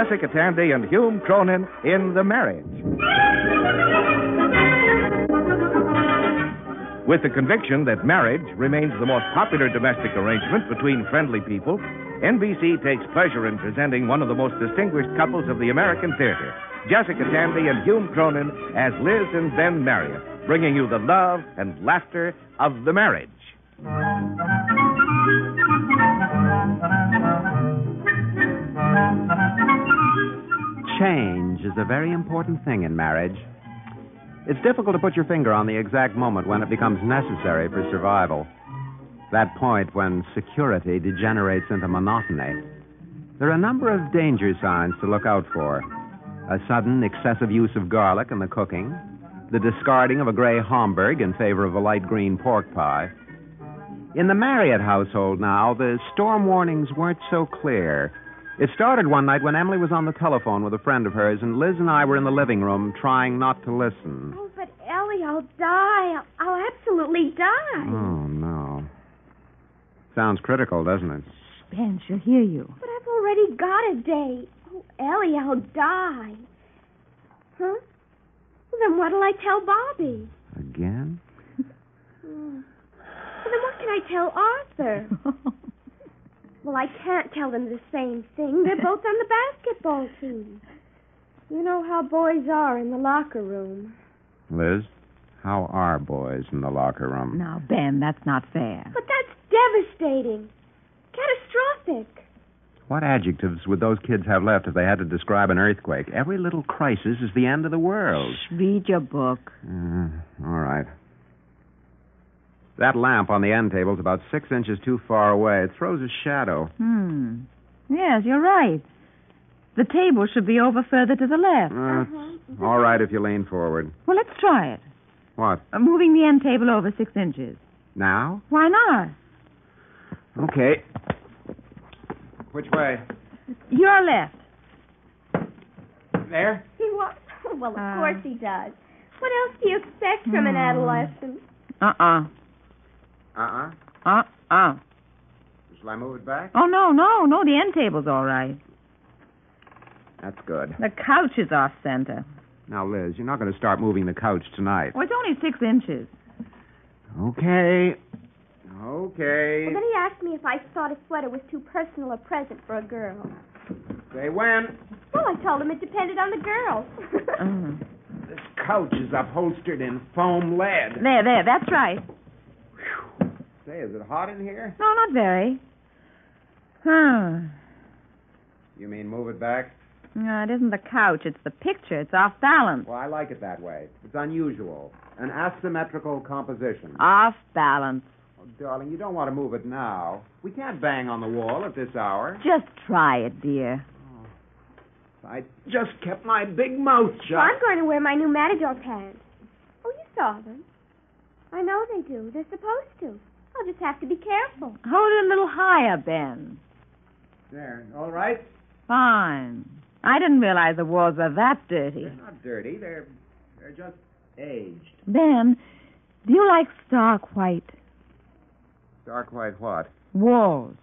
Jessica Tandy and Hume Cronyn in The Marriage. With the conviction that marriage remains the most popular domestic arrangement between friendly people, NBC takes pleasure in presenting one of the most distinguished couples of the American theater, Jessica Tandy and Hume Cronyn as Liz and Ben Marriott, bringing you the love and laughter of the marriage. Change is a very important thing in marriage. It's difficult to put your finger on the exact moment when it becomes necessary for survival. That point when security degenerates into monotony. There are a number of danger signs to look out for a sudden excessive use of garlic in the cooking, the discarding of a gray Homburg in favor of a light green pork pie. In the Marriott household now, the storm warnings weren't so clear. It started one night when Emily was on the telephone with a friend of hers, and Liz and I were in the living room trying not to listen. Oh, but Ellie, I'll die. I'll, I'll absolutely die. Oh, no. Sounds critical, doesn't it? Ben, she'll hear you. But I've already got a date. Oh, Ellie, I'll die. Huh? Well, then what'll I tell Bobby? Again? Hmm. Well, then what can I tell Arthur? well, I can't tell them the same thing. They're both on the basketball team. You know how boys are in the locker room. Liz, how are boys in the locker room? now, Ben, that's not fair. But that's devastating. Catastrophic. What adjectives would those kids have left if they had to describe an earthquake? Every little crisis is the end of the world. Shh, read your book. Uh, all right. That lamp on the end table is about six inches too far away. It throws a shadow. Hmm. Yes, you're right. The table should be over further to the left. Uh, it's all right if you lean forward. Well, let's try it. What? Uh, moving the end table over six inches. Now? Why not? Okay. Which way? Your left. There? He wants. Well, of Uh. course he does. What else do you expect from an Hmm. adolescent? Uh-uh. Uh-uh. Uh-uh. Shall I move it back? Oh, no, no, no. The end table's all right. That's good. The couch is off center. Now, Liz, you're not going to start moving the couch tonight. Well, it's only six inches. Okay. Okay. Well, then he asked me if I thought a sweater was too personal a present for a girl. Say when. Well, I told him it depended on the girl. Uh, This couch is upholstered in foam lead. there, there. That's right. Say, is it hot in here? No, not very. Huh. You mean move it back? No, it isn't the couch. It's the picture. It's off balance. Well, I like it that way. It's unusual. An asymmetrical composition. Off balance. Oh, darling, you don't want to move it now. We can't bang on the wall at this hour. Just try it, dear. Oh, I just kept my big mouth shut. well, I'm going to wear my new Matador pants. Oh, you saw them. I know they do. They're supposed to. I'll just have to be careful. Hold it a little higher, Ben. There. All right. Fine. I didn't realize the walls were that dirty. They're not dirty. They're they're just aged. Ben, do you like stark white Dark white what? walls?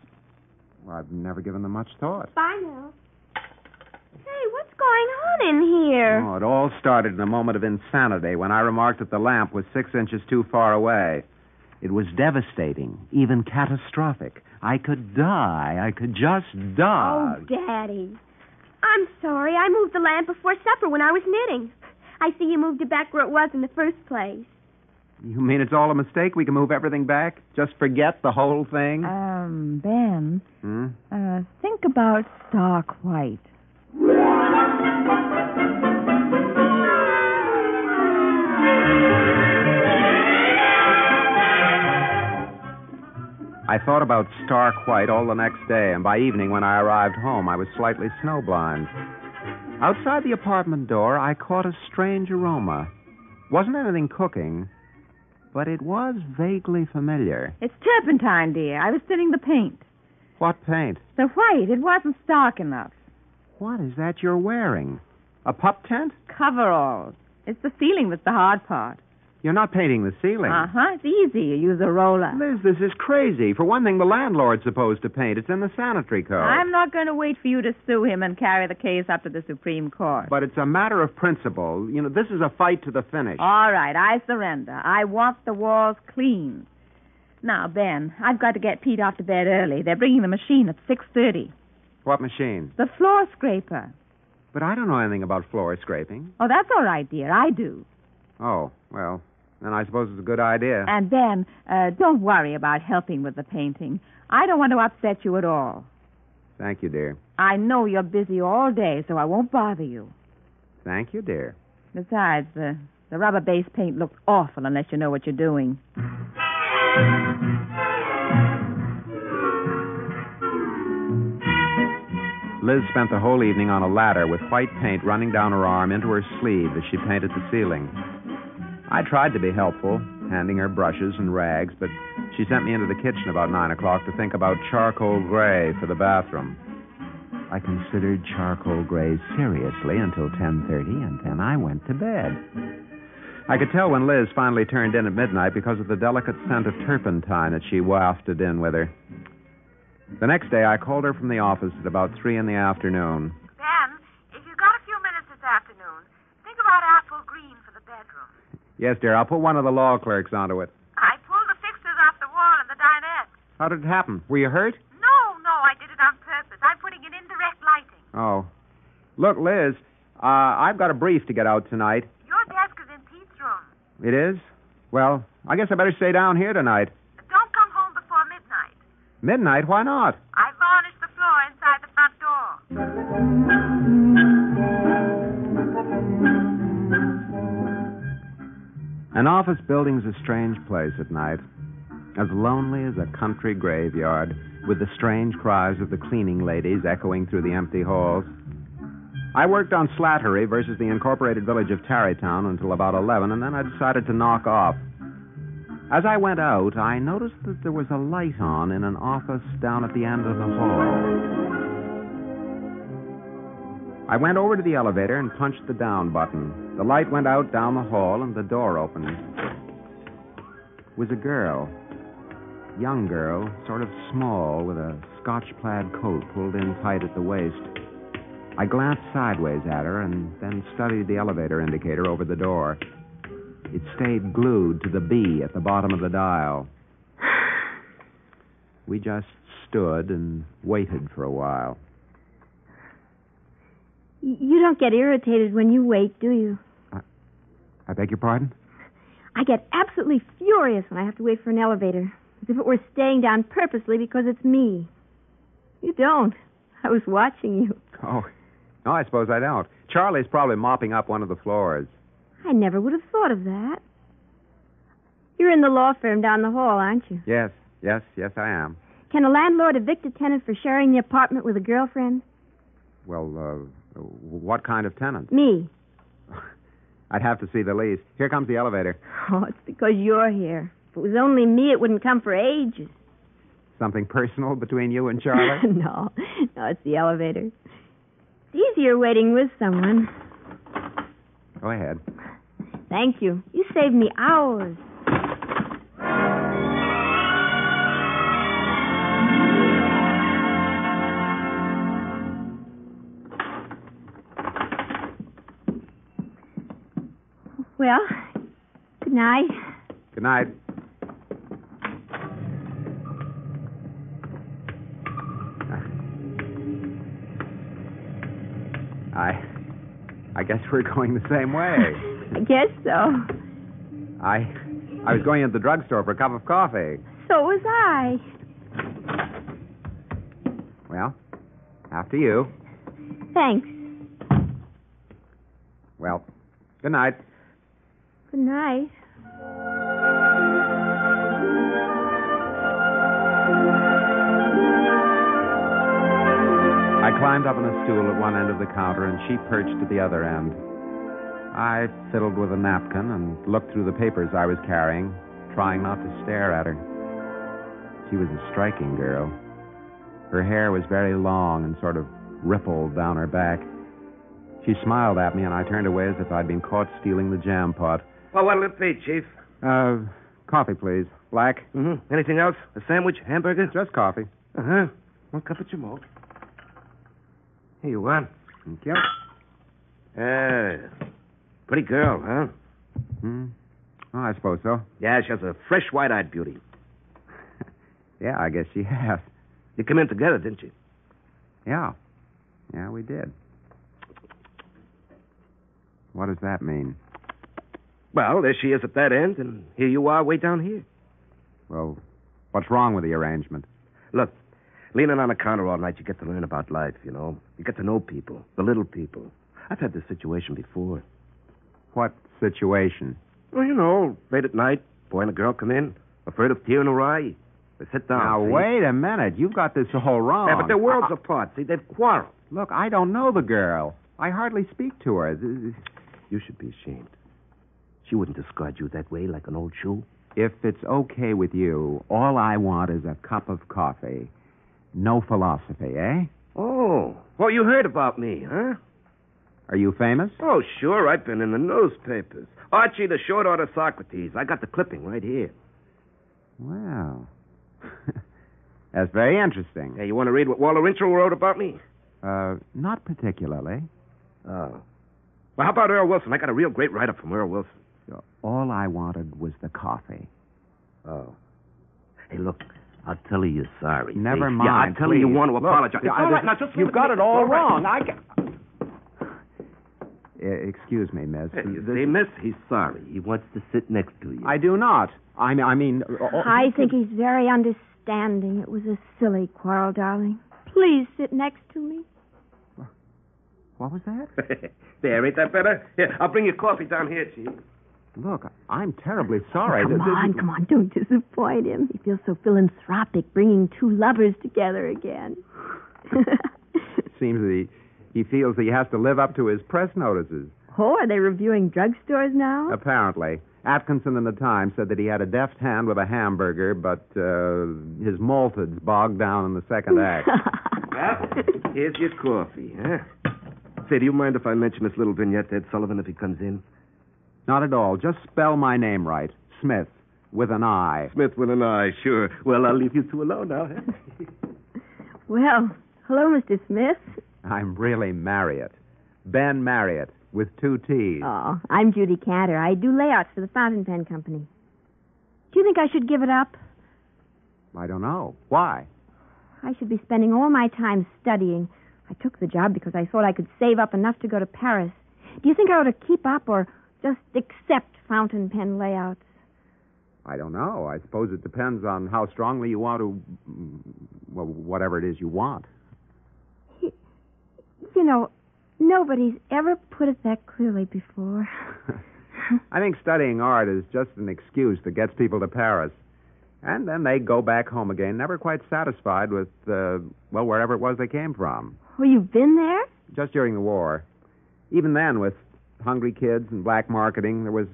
Well, I've never given them much thought. Bye now. Hey, what's going on in here? Oh, it all started in a moment of insanity when I remarked that the lamp was six inches too far away. It was devastating, even catastrophic. I could die. I could just die. Oh, Daddy. I'm sorry. I moved the lamp before supper when I was knitting. I see you moved it back where it was in the first place. You mean it's all a mistake? We can move everything back? Just forget the whole thing? Um, Ben, hmm? uh, think about stark white. I thought about stark white all the next day, and by evening, when I arrived home, I was slightly snowblind. Outside the apartment door, I caught a strange aroma. Wasn't anything cooking, but it was vaguely familiar. It's turpentine, dear. I was thinning the paint. What paint? The white, it wasn't stark enough. What is that you're wearing? A pup tent? Coveralls. It's the feeling that's the hard part. You're not painting the ceiling. Uh huh. It's easy. You use a roller. Liz, this is crazy. For one thing, the landlord's supposed to paint. It's in the sanitary code. I'm not going to wait for you to sue him and carry the case up to the Supreme Court. But it's a matter of principle. You know, this is a fight to the finish. All right, I surrender. I want the walls clean. Now, Ben, I've got to get Pete off to bed early. They're bringing the machine at 6.30. What machine? The floor scraper. But I don't know anything about floor scraping. Oh, that's all right, dear. I do. Oh, well, then I suppose it's a good idea. And Ben, uh, don't worry about helping with the painting. I don't want to upset you at all. Thank you, dear. I know you're busy all day, so I won't bother you. Thank you, dear. Besides, the, the rubber base paint looks awful unless you know what you're doing. Liz spent the whole evening on a ladder with white paint running down her arm into her sleeve as she painted the ceiling. I tried to be helpful, handing her brushes and rags, but she sent me into the kitchen about nine o'clock to think about charcoal gray for the bathroom. I considered charcoal gray seriously until 10:30, and then I went to bed. I could tell when Liz finally turned in at midnight because of the delicate scent of turpentine that she wafted in with her. The next day, I called her from the office at about three in the afternoon. Ben, if you've got a few minutes this afternoon, think about apple green for the bedroom. Yes, dear, I'll put one of the law clerks onto it. I pulled the fixtures off the wall in the dinette. How did it happen? Were you hurt? No, no, I did it on purpose. I'm putting in indirect lighting. Oh. Look, Liz, uh, I've got a brief to get out tonight. Your desk is in Pete's room. It is? Well, I guess I better stay down here tonight. Don't come home before midnight. Midnight? Why not? I varnished the floor inside the front door. An office building's a strange place at night. As lonely as a country graveyard, with the strange cries of the cleaning ladies echoing through the empty halls. I worked on Slattery versus the incorporated village of Tarrytown until about 11, and then I decided to knock off. As I went out, I noticed that there was a light on in an office down at the end of the hall. I went over to the elevator and punched the down button. The light went out down the hall, and the door opened. It was a girl. Young girl, sort of small, with a scotch plaid coat pulled in tight at the waist. I glanced sideways at her and then studied the elevator indicator over the door. It stayed glued to the B at the bottom of the dial. We just stood and waited for a while. You don't get irritated when you wait, do you? I beg your pardon? I get absolutely furious when I have to wait for an elevator, as if it were staying down purposely because it's me. You don't. I was watching you. Oh, no, I suppose I don't. Charlie's probably mopping up one of the floors. I never would have thought of that. You're in the law firm down the hall, aren't you? Yes, yes, yes, I am. Can a landlord evict a tenant for sharing the apartment with a girlfriend? Well, uh, what kind of tenant? Me. I'd have to see the lease. Here comes the elevator. Oh, it's because you're here. If it was only me, it wouldn't come for ages. Something personal between you and Charlie? no, no, it's the elevator. It's easier waiting with someone. Go ahead. Thank you. You saved me hours. Well, good night. Good night. Ah. I I guess we're going the same way. I guess so. I I was going into the drugstore for a cup of coffee. So was I. Well, after you. Thanks. Well, good night. Good night. I climbed up on a stool at one end of the counter, and she perched at the other end. I fiddled with a napkin and looked through the papers I was carrying, trying not to stare at her. She was a striking girl. Her hair was very long and sort of rippled down her back. She smiled at me, and I turned away as if I'd been caught stealing the jam pot. Well, what'll it be, Chief? Uh, coffee, please. Black. Mm-hmm. Anything else? A sandwich? Hamburger? Just coffee. Uh-huh. One cup of Jamal. Here you are. Thank you. Uh, pretty girl, huh? Hmm. Oh, I suppose so. Yeah, she has a fresh white-eyed beauty. Yeah, I guess she has. You come in together, didn't you? Yeah. Yeah, we did. What does that mean? Well, there she is at that end, and here you are way down here. Well, what's wrong with the arrangement? Look, leaning on a counter all night, you get to learn about life, you know. You get to know people, the little people. I've had this situation before. What situation? Well, you know, late at night, boy and a girl come in, afraid of tearing her eye. They sit down. now, see? wait a minute. You've got this all wrong. Yeah, but they're worlds I- apart. See, they've quarreled. Look, I don't know the girl. I hardly speak to her. You should be ashamed. She wouldn't discard you that way like an old shoe. If it's okay with you, all I want is a cup of coffee. No philosophy, eh? Oh, well, you heard about me, huh? Are you famous? Oh, sure. I've been in the newspapers. Archie, the short order Socrates. I got the clipping right here. Well, that's very interesting. Hey, you want to read what Walter Intro wrote about me? Uh, not particularly. Oh. Well, how about Earl Wilson? I got a real great write up from Earl Wilson. All I wanted was the coffee. Oh. Hey, look, I'll tell you you're sorry. Never see? mind. Yeah, I'll tell you you want to apologize. It's I- all right. Now, just you've got to it me. all It's right. wrong. I ca- Uh, excuse me, miss. Hey, you This- see, miss, he's sorry. He wants to sit next to you. I do not. I mean, I mean. uh, I think he's very understanding. It was a silly quarrel, darling. Please sit next to me. What was that? there, ain't that better? Here, I'll bring your coffee down here, Chief. Look, I'm terribly sorry. come Th- th- on, come on. Don't disappoint him. He feels so philanthropic bringing two lovers together again. It seems that he, he feels that he has to live up to his press notices. oh, are they reviewing drugstores now? Apparently. Atkinson in the Times said that he had a deft hand with a hamburger, but uh, his malteds bogged down in the second act. Well, here's your coffee, huh? Say, do you mind if I mention this little vignette to Ed Sullivan if he comes in? Not at all. Just spell my name right. Smith, with an I. Smith with an I, sure. Well, I'll leave you two alone now. well, hello, Mr. Smith. I'm really Marriott. Ben Marriott, with two T's. Oh, I'm Judy Cantor. I do layouts for the fountain pen company. Do you think I should give it up? I don't know. Why? I should be spending all my time studying. I took the job because I thought I could save up enough to go to Paris. Do you think I ought to keep up or just accept fountain pen layouts? I don't know. I suppose it depends on how strongly you want to. Well, whatever it is you want. You know, nobody's ever put it that clearly before. I think studying art is just an excuse that gets people to Paris. And then they go back home again, never quite satisfied with, uh, well, wherever it was they came from. Oh, you've been there? Just during the war. Even then, with hungry kids and black marketing, there was,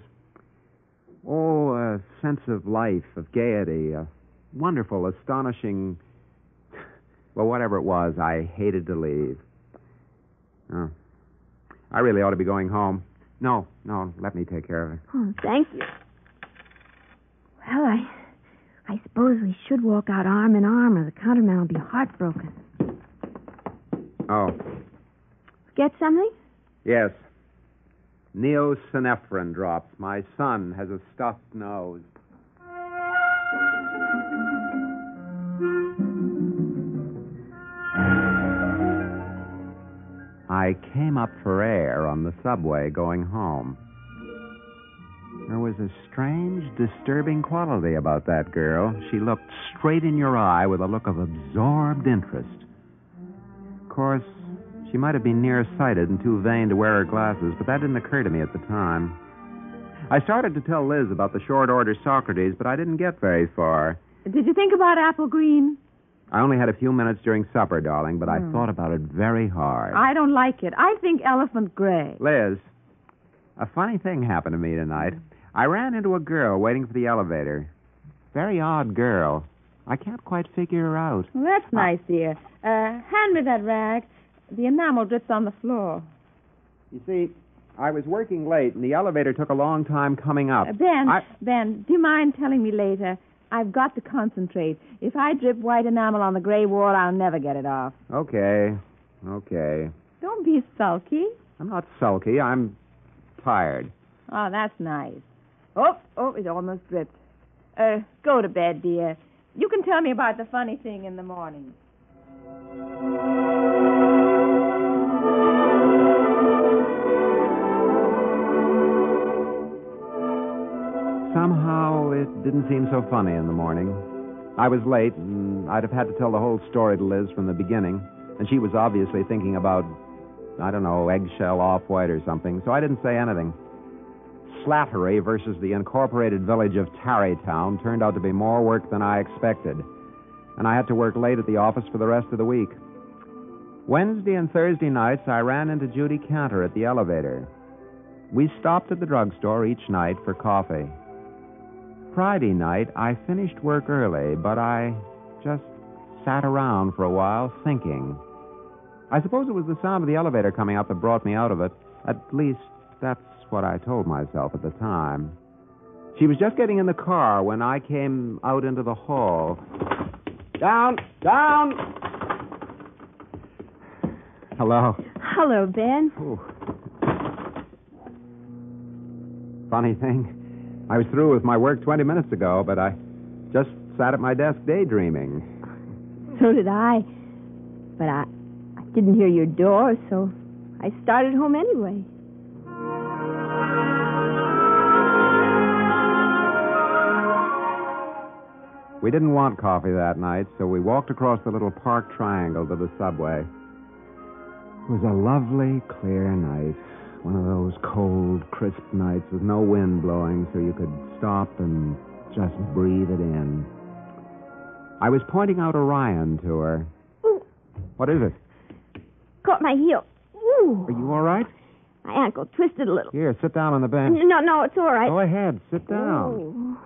oh, a sense of life, of gaiety, a wonderful, astonishing. Well, whatever it was, I hated to leave. Oh. I really ought to be going home. No, no, let me take care of it. Oh, thank you. Well, I I suppose we should walk out arm in arm or the counterman will be heartbroken. Oh, Get something? yes. Neosynephrine drops. My son has a stuffed nose. I came up for air on the subway going home. There was a strange, disturbing quality about that girl. She looked straight in your eye with a look of absorbed interest. Of course, she might have been nearsighted and too vain to wear her glasses, but that didn't occur to me at the time. I started to tell Liz about the short order Socrates, but I didn't get very far. Did you think about apple green? I only had a few minutes during supper, darling, but I thought about it very hard. I don't like it. I think elephant gray. Liz, a funny thing happened to me tonight. I ran into a girl waiting for the elevator. Very odd girl. I can't quite figure her out. Well, that's nice, dear. Uh, hand me that rag. The enamel drips on the floor. You see, I was working late, and the elevator took a long time coming up. Uh, ben, I... Ben, do you mind telling me later? I've got to concentrate. If I drip white enamel on the gray wall, I'll never get it off. Okay. Okay. Don't be sulky. I'm not sulky. I'm tired. Oh, that's nice. Oh, oh, it almost dripped. Uh, go to bed, dear. You can tell me about the funny thing in the morning. Didn't seem so funny in the morning. I was late, and I'd have had to tell the whole story to Liz from the beginning, and she was obviously thinking about, I don't know, eggshell off white or something, so I didn't say anything. Slattery versus the incorporated village of Tarrytown turned out to be more work than I expected, and I had to work late at the office for the rest of the week. Wednesday and Thursday nights, I ran into Judy Cantor at the elevator. We stopped at the drugstore each night for coffee. Friday night, I finished work early, but I just sat around for a while thinking. I suppose it was the sound of the elevator coming up that brought me out of it. At least, that's what I told myself at the time. She was just getting in the car when I came out into the hall. Down! Down! Hello. Hello, Ben. Ooh. Funny thing. I was through with my work 20 minutes ago, but I just sat at my desk daydreaming. So did I. But I, I didn't hear your door, so I started home anyway. We didn't want coffee that night, so we walked across the little park triangle to the subway. It was a lovely, clear night. One of those cold, crisp nights with no wind blowing, so you could stop and just breathe it in. I was pointing out Orion to her. Ooh, What is it? caught my heel. Ooh. Are you all right? My ankle twisted a little. Here, sit down on the bench. No, no, it's all right. Go ahead, sit down. Ooh.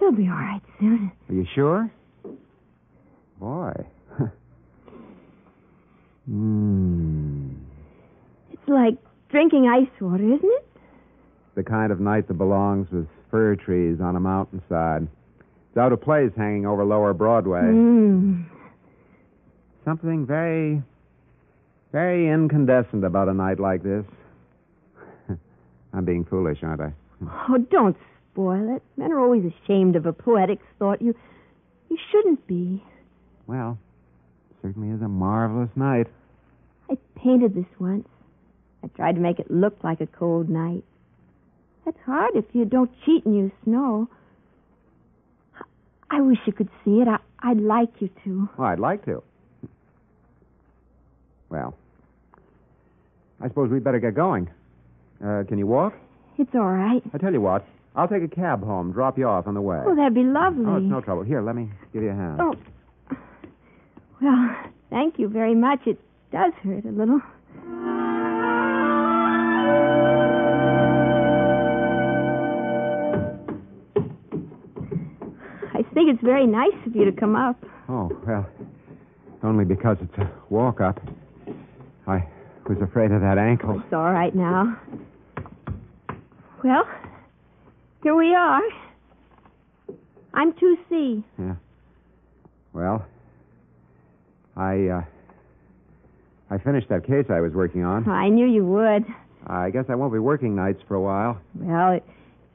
It'll be all right soon. Are you sure? Boy. Hmm. It's like drinking ice water, isn't it? The kind of night that belongs with fir trees on a mountainside. It's out of place hanging over Lower Broadway. Mm. Something very, very incandescent about a night like this. I'm being foolish, aren't I? Oh, don't spoil it. Men are always ashamed of a poetic thought. You, you shouldn't be. Well, certainly is a marvelous night. Painted this once. I tried to make it look like a cold night. That's hard if you don't cheat and use snow. I wish you could see it. I, I'd like you to. Well, I'd like to. Well, I suppose we'd better get going. Uh, can you walk? It's all right. I tell you what, I'll take a cab home, drop you off on the way. Oh, that'd be lovely. Oh, it's no trouble. Here, let me give you a hand. Oh. Well, thank you very much. It does hurt a little. I think it's very nice of you to come up. Oh, well, only because it's a walk up. I was afraid of that ankle. It's all right now. Well, here we are. I'm 2C. Yeah. Well, I, uh, I finished that case I was working on. I knew you would. I guess I won't be working nights for a while. Well, it,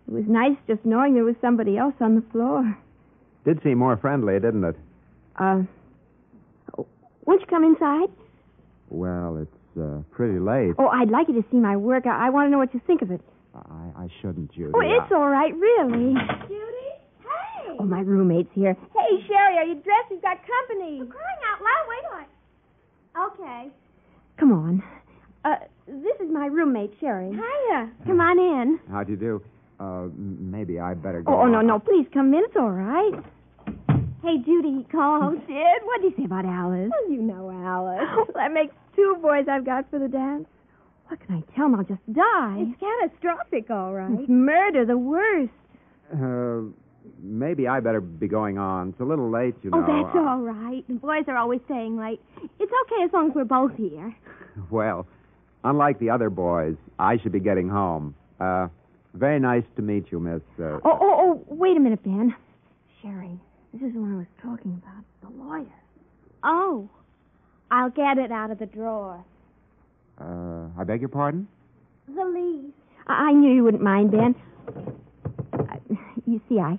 it was nice just knowing there was somebody else on the floor. Did seem more friendly, didn't it? Uh, won't you come inside? Well, it's uh, pretty late. Oh, I'd like you to see my work. I, I want to know what you think of it. I, I shouldn't, Judy. Oh, it's all right, really. Judy? Hey! Oh, my roommate's here. Hey, Sherry, are you dressed? We've got company. For crying out loud, wait till I... Okay. Come on. Uh, this is my roommate, Sherry. Hiya. Come on in. How'd you do? Uh, maybe I'd better go. Oh, oh, no, on. no, please come in. It's all right. Hey, Judy called. did? What did he say about Alice? Well, you know Alice. That makes two boys I've got for the dance. What can I tell him? I'll just die. It's catastrophic, all right. It's murder, the worst. Uh, maybe I better be going on. It's a little late, you know. Oh, that's all right. The boys are always staying late. It's okay as long as we're both here. Well, unlike the other boys, I should be getting home. Uh, very nice to meet you, Miss. Uh, Oh, oh, oh, wait a minute, Ben. Sherry, this is the one I was talking about, the lawyer. Oh, I'll get it out of the drawer. uh, I beg your pardon? The lease. I, I knew you wouldn't mind, Ben. Uh, you see, I,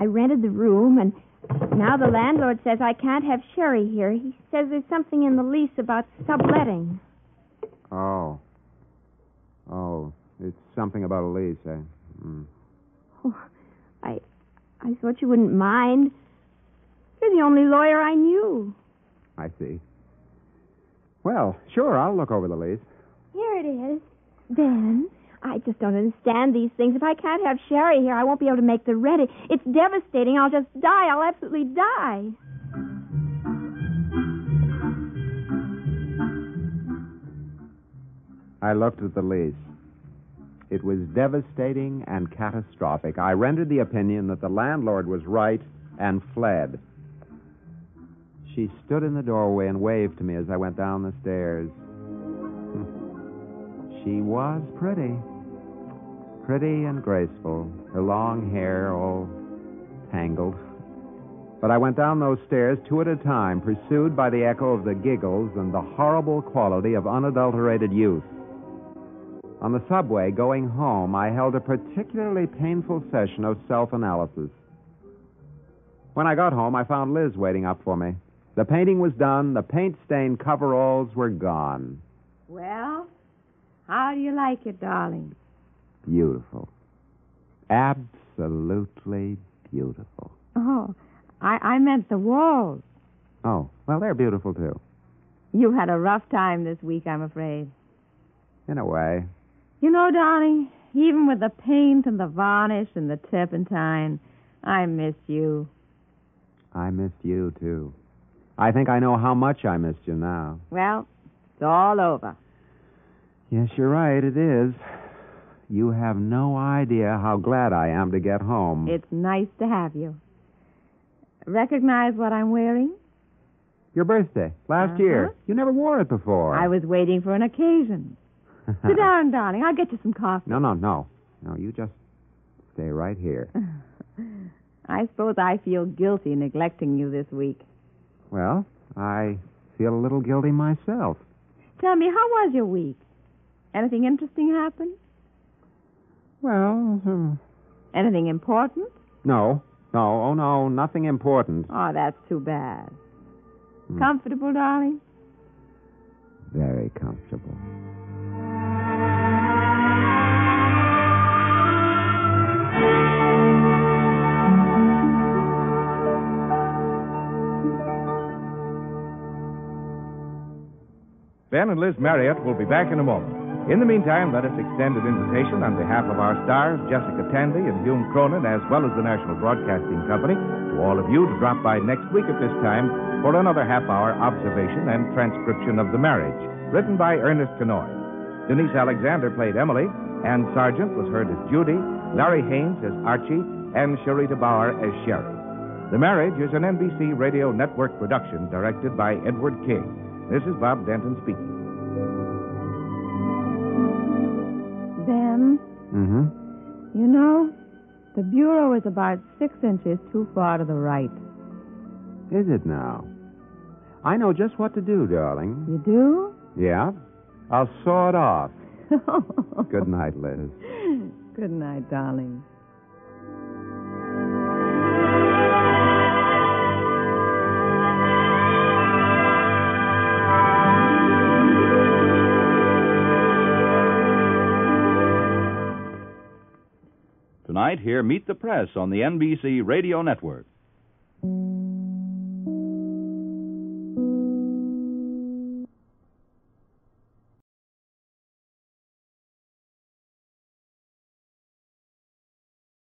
I rented the room, and now the landlord says I can't have Sherry here. He says there's something in the lease about subletting. Oh. Oh, it's something about a lease, eh? Mm. Oh, I, I thought you wouldn't mind. You're the only lawyer I knew. I see. Well, sure, I'll look over the lease. Here it is. Ben, I just don't understand these things. If I can't have Sherry here, I won't be able to make the ready. It's devastating. I'll just die. I'll absolutely die. I looked at the lease. It was devastating and catastrophic. I rendered the opinion that the landlord was right and fled. She stood in the doorway and waved to me as I went down the stairs. She was pretty. Pretty and graceful, her long hair all tangled. But I went down those stairs two at a time, pursued by the echo of the giggles and the horrible quality of unadulterated youth. On the subway going home, I held a particularly painful session of self analysis. When I got home, I found Liz waiting up for me. The painting was done, the paint stained coveralls were gone. Well, how do you like it, darling? Beautiful. Absolutely beautiful. Oh, I, I meant the walls. Oh, well, they're beautiful too. You had a rough time this week, I'm afraid. In a way. You know, darling, even with the paint and the varnish and the turpentine, I miss you. I missed you, too. I think I know how much I missed you now. Well, it's all over. Yes, you're right, it is. You have no idea how glad I am to get home. It's nice to have you. Recognize what I'm wearing? Your birthday, last Uh-huh. year. You never wore it before. I was waiting for an occasion. Sit down, darling. I'll get you some coffee. No, no, no. No, you just stay right here. I suppose I feel guilty neglecting you this week. Well, I feel a little guilty myself. Tell me, how was your week? Anything interesting happen? Well, hmm, Anything important? no. No, oh no, nothing important. Oh, that's too bad. Hmm. Comfortable, darling? Very comfortable. Ben and Liz Marriott will be back in a moment. In the meantime, let us extend an invitation on behalf of our stars, Jessica Tandy and Hume Cronyn, as well as the National Broadcasting Company, to all of you to drop by next week at this time for another half hour observation and transcription of The Marriage, written by Ernest Kinoy. Denise Alexander played Emily, Ann Sargent was heard as Judy, Larry Haines as Archie, and Charita Bauer as Sherry. The Marriage is an NBC Radio Network production directed by Edward King. This is Bob Denton speaking. You know, the bureau is about six inches too far to the right. Is it now? I know just what to do, darling. You do? Yeah? I'll saw it off. Good night, Liz. Good night, darling. Tonight, hear Meet the Press on the NBC Radio Network.